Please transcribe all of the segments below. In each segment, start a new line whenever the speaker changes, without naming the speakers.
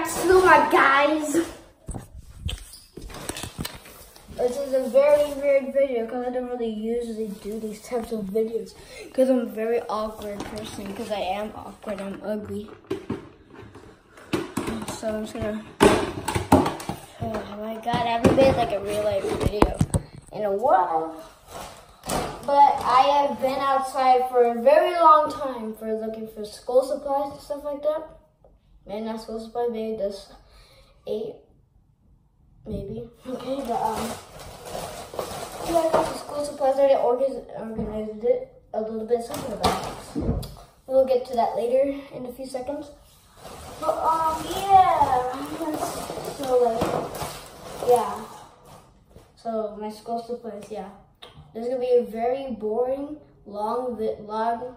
back to guys. This is a very weird video because I don't really usually do these types of videos because I'm a very awkward person because I am awkward, I'm ugly. So I'm just gonna, oh my god, I haven't made like a real life video in a while. But I have been outside for a very long time for looking for school supplies and stuff like that. Maybe not school supplies, maybe this eight, maybe. Okay, but um, yeah, I got the school supplies already organized, organized it a little bit, something about. We'll get to that later in a few seconds. But um, yeah, so like, yeah. So my school supplies, yeah. This is gonna be a very boring, long, long,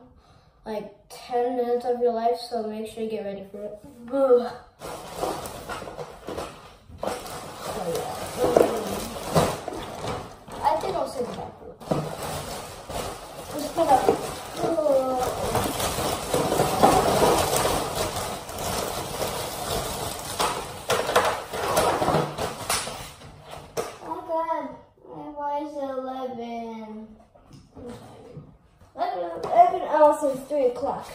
like 10 minutes of your life, so make sure you get ready for it. I think I'll sit back. Let's put up. Oh god, why is it 11? 11, 11 hours since 3 o'clock.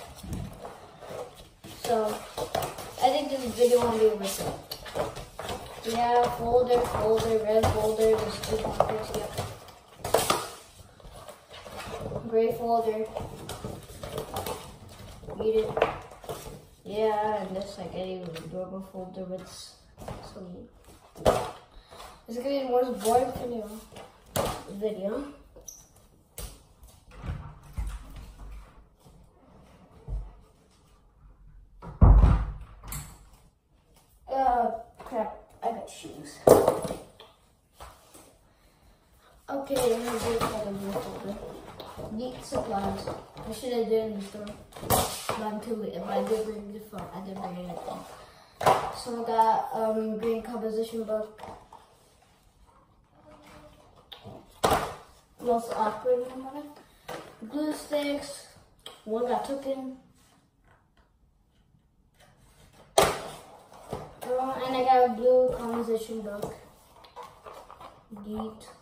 So, I think this video won't be over soon. Yeah, folder, folder, red folder, there's two pockets, yep. Gray folder. Read it. Yeah, and this like any adorable folder with so neat. This is gonna be the most boring video. Video. Uh, crap. I got shoes. Okay, I'm gonna do it for the blue folder. I should have done in the store. But I'm too late. But I did bring the phone. I did bring it. So I got um green composition book. Most awkward one. Glue sticks. One got taken. Uh, and I got a blue composition book. Neat.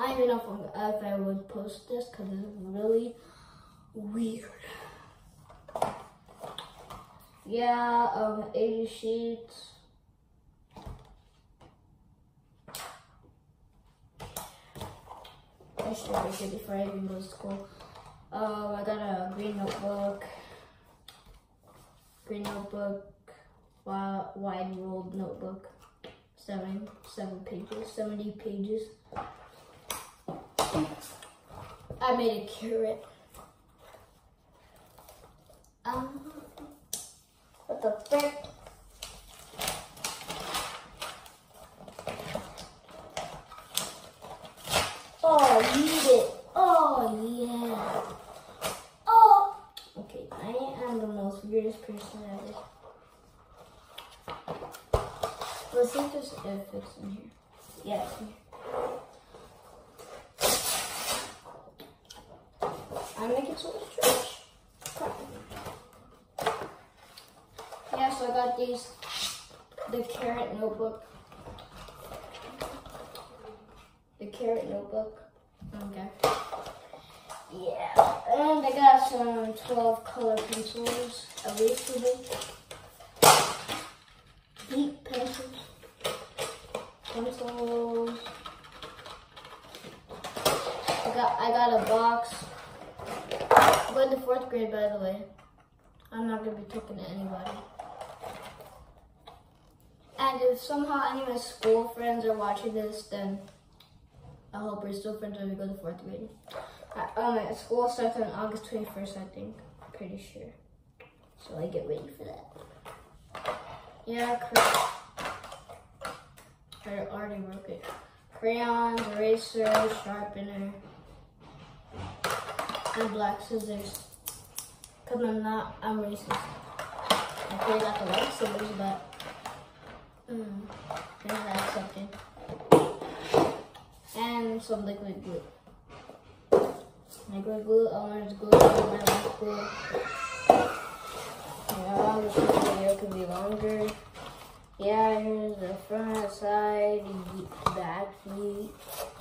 I don't know if, if I would post this because it's really weird. Yeah, um, 80 sheets. I should have it before I even go to school. Um, I got a green notebook. Green notebook. Wide, wide ruled notebook. Seven, seven pages, 70 pages. I made a carrot. Um, what the frick? Oh, eat it. Oh, yeah. Oh. Okay, I am the most weirdest person ever. Let's see if there's if in here. Yeah, it's in here. I'm making so much. Yeah, so I got these, the carrot notebook. The carrot notebook. Okay. Yeah, and I got some 12 color pencils, erasable, deep pencils, pencils. I got I got a box. Going to fourth grade, by the way. I'm not gonna be talking to anybody. And if somehow any of my school friends are watching this, then I hope we're still friends when we go to fourth grade. Um, school starts on August 21st, I think. Pretty sure. So I get ready for that. Yeah. I already wrote it. Crayons, eraser, sharpener, and black scissors. Cause I'm not, I'm racist. I I got the white scissors, but, mm, they're accepted. And some liquid glue. Liquid glue, orange glue, lemon glue. Yeah, you. it could be longer. Yeah, here's the front, side, back, feet.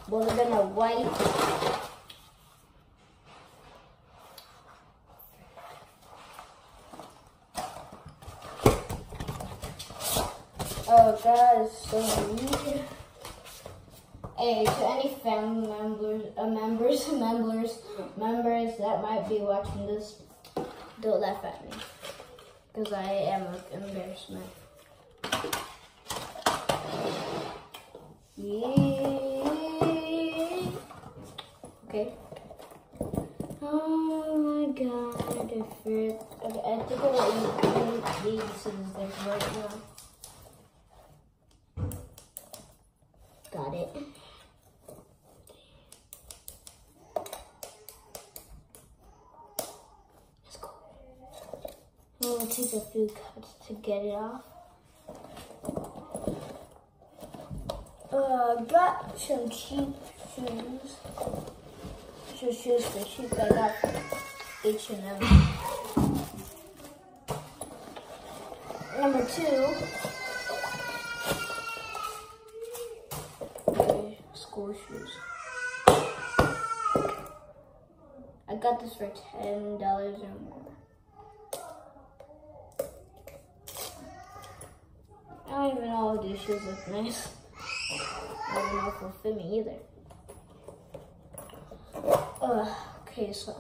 Both of them are white. So. Hey, to any family members, uh, members, members, members that might be watching this, don't laugh at me, because I am an embarrassment. Yeah. Okay. Oh my god. Okay, I think scissors right now. Got it. Let's go. I'm gonna take a few cuts to get it off. Uh, got some cheap shoes. Some shoes for cheap. I got H&M. Number two. I got this for ten dollars or more. I don't even know if these shoes look nice. I don't know if they'll fit me either. Okay, so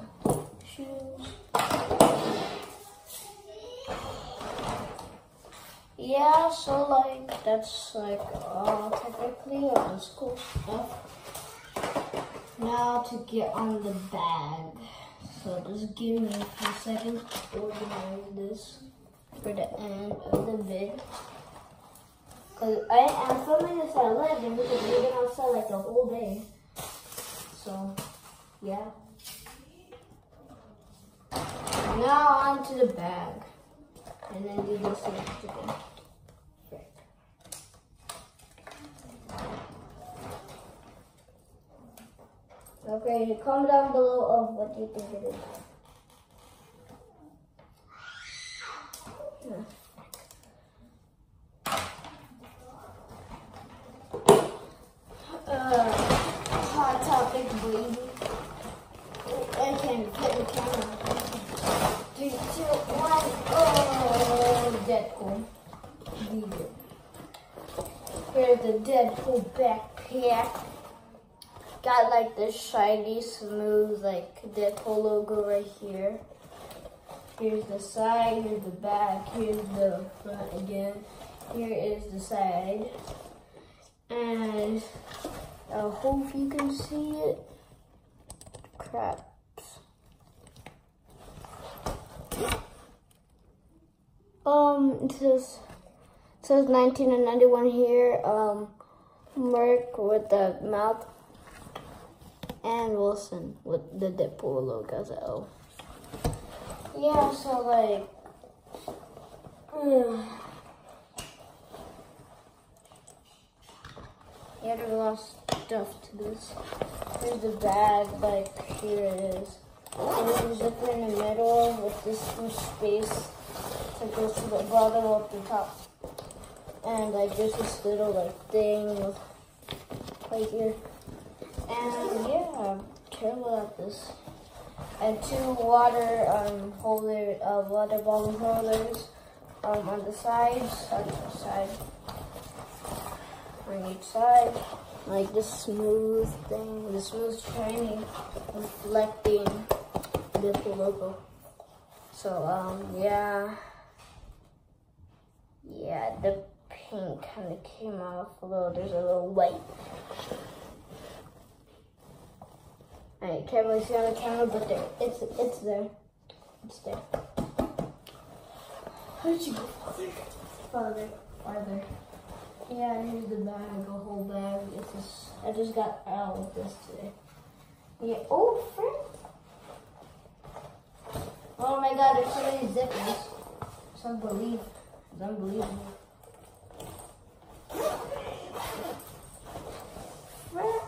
shoes. Yeah, so like that's like uh, technically all the school stuff. Now to get on the bag. So just give me a few seconds to organize this for the end of the vid. Cause I am filming this at 11 because we've been outside like the whole day. So, yeah. Now on to the bag. And then do this again. Okay, comment down below of what you think it is. Uh, hot topic, baby. I can't get the camera. Three, two, one. Oh, Deadpool. Here's the Deadpool backpack. Got like this shiny, smooth, like Deadpool logo right here. Here's the side, here's the back, here's the front again. Here is the side. And I hope you can see it. Crap. Um, it says, it says 1991 here. Um, Merc with the mouth. And Wilson with the Deadpool logo as a O. Yeah, so like, yeah, there's a lot of stuff to this. Here's the bag, like here it is. And there's a zipper in the middle with this space that goes to the bottom of the top. And like there's this little like thing with right here. And yeah, careful about this. And two water um holder uh water bottle holders um on the sides, on the side on each side. Like this smooth thing, the smooth shiny reflecting this logo. So um yeah. Yeah, the pink kind of came off a little. There's a little white. I can't really see on the camera, but there, it's it's there. It's there. How did you go farther? Farther, farther. Yeah, here's the bag, a whole bag. It's just, I just got out with this today. Yeah. Oh, friend. Oh my God, there's so many zippers. It's unbelievable. It's unbelievable. Friend.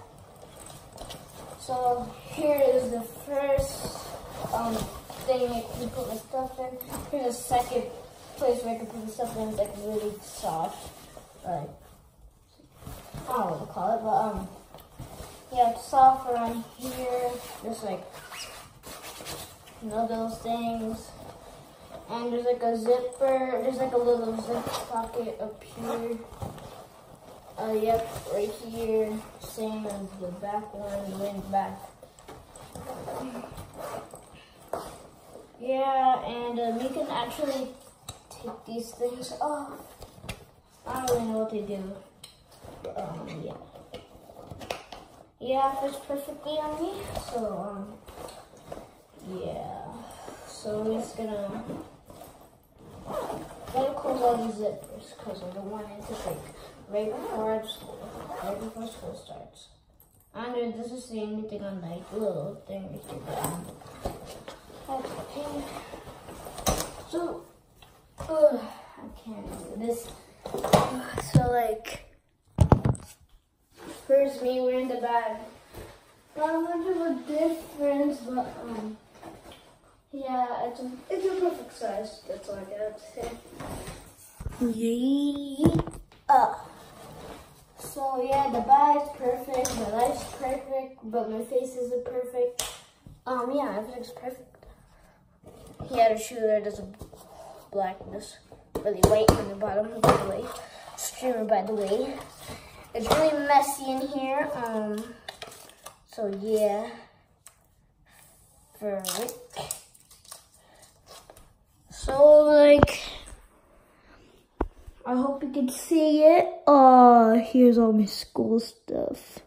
So here is the first um thing I can put my stuff in. Here's the second place where I can put the stuff in. It's like really soft. Like I don't know what to call it, but um, yeah, it's soft around here. Just like you know those things. And there's like a zipper. There's like a little zip pocket up here. Uh, yep, right here. Same as the back one, the back. Yeah, and um, you can actually take these things off. I don't really know what they do. Um, yeah. Yeah, it fits perfectly on me. So, um, yeah. So I'm just gonna gotta close all these zippers because I don't want it to break right before I school, right before school starts. And it doesn't say anything on like little thing right there. Okay. So, ugh, I can't do this. So like, first me, we're in the bag. Not much of a difference, but um, yeah, it's a it's a perfect size. That's all I got to say. Yeah. Uh. So yeah, the bag's perfect, my life's perfect, but my face isn't perfect. Um, yeah, everything's perfect. He had a shoe there, does a blackness, really white on the bottom, by the way. Streamer, by the way. It's really messy in here. Um, so yeah, Frick. So like, I hope you can see it. Oh, here's all my school stuff.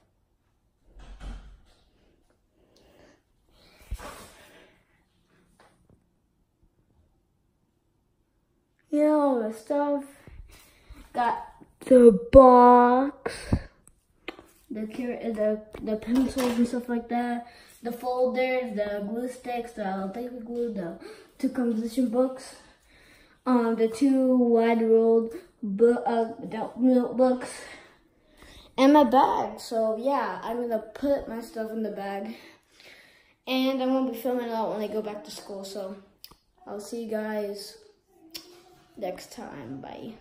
Yeah, all the stuff. Got the box, the the the pencils and stuff like that, the folders, the glue sticks, the paper glue, the two composition books, um, the two wide rolled book, uh, notebooks, and my bag. So yeah, I'm gonna put my stuff in the bag, and I'm gonna be filming it out when I go back to school. So I'll see you guys next time. Bye.